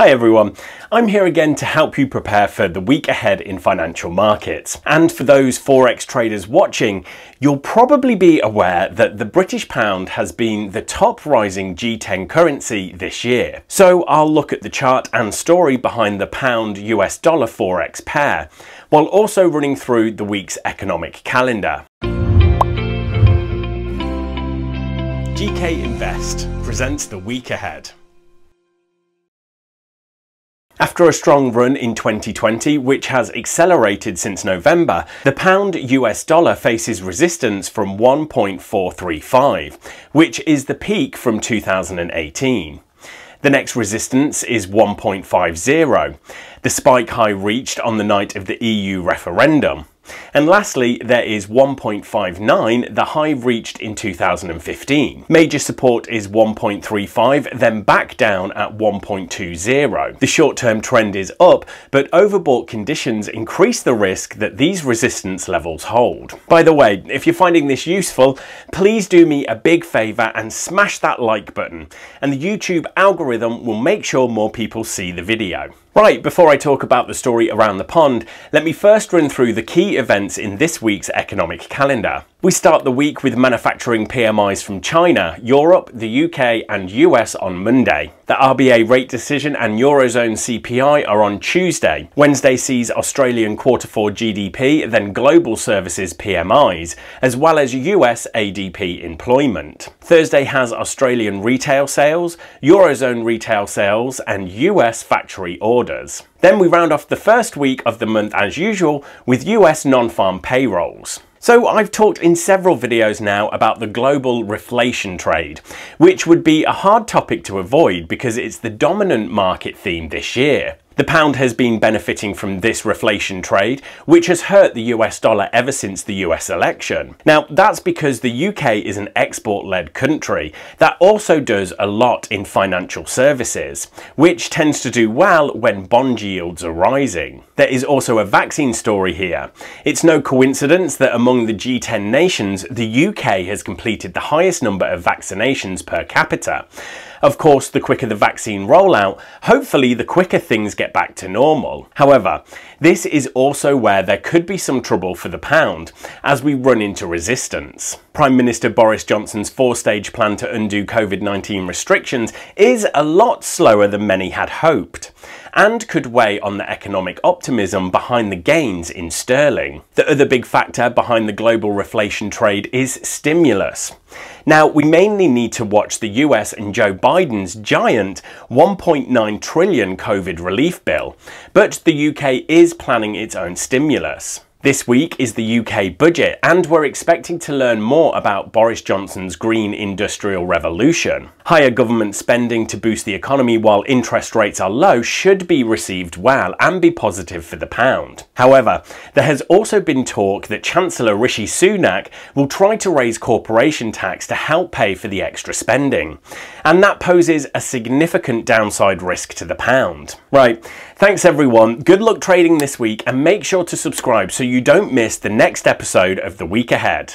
Hi everyone, I'm here again to help you prepare for the week ahead in financial markets. And for those Forex traders watching, you'll probably be aware that the British pound has been the top rising G10 currency this year. So I'll look at the chart and story behind the pound US dollar Forex pair, while also running through the week's economic calendar. GK Invest presents the week ahead. After a strong run in 2020, which has accelerated since November, the pound US dollar faces resistance from 1.435, which is the peak from 2018. The next resistance is 1.50, the spike high reached on the night of the EU referendum. And lastly, there is 1.59, the high reached in 2015. Major support is 1.35, then back down at 1.20. The short-term trend is up, but overbought conditions increase the risk that these resistance levels hold. By the way, if you're finding this useful, please do me a big favour and smash that like button, and the YouTube algorithm will make sure more people see the video. Right, before I talk about the story around the pond, let me first run through the key events in this week's economic calendar. We start the week with manufacturing PMIs from China, Europe, the UK and US on Monday. The RBA rate decision and Eurozone CPI are on Tuesday. Wednesday sees Australian quarter 4 GDP, then global services PMIs, as well as US ADP employment. Thursday has Australian retail sales, Eurozone retail sales and US factory orders. Then we round off the first week of the month as usual with US non-farm payrolls. So I've talked in several videos now about the global reflation trade, which would be a hard topic to avoid because it's the dominant market theme this year. The pound has been benefiting from this reflation trade, which has hurt the US dollar ever since the US election. Now, that's because the UK is an export-led country that also does a lot in financial services, which tends to do well when bond yields are rising. There is also a vaccine story here. It's no coincidence that among the G10 nations, the UK has completed the highest number of vaccinations per capita. Of course, the quicker the vaccine rollout, hopefully the quicker things get back to normal. However, this is also where there could be some trouble for the pound as we run into resistance. Prime Minister Boris Johnson's four-stage plan to undo COVID-19 restrictions is a lot slower than many had hoped and could weigh on the economic optimism behind the gains in sterling. The other big factor behind the global reflation trade is stimulus. Now, we mainly need to watch the US and Joe Biden's giant 1.9 trillion COVID relief bill, but the UK is planning its own stimulus. This week is the UK budget, and we're expecting to learn more about Boris Johnson's Green Industrial Revolution. Higher government spending to boost the economy while interest rates are low should be received well and be positive for the pound. However, there has also been talk that Chancellor Rishi Sunak will try to raise corporation tax to help pay for the extra spending, and that poses a significant downside risk to the pound. Right, thanks everyone, good luck trading this week, and make sure to subscribe so you don't miss the next episode of The Week Ahead.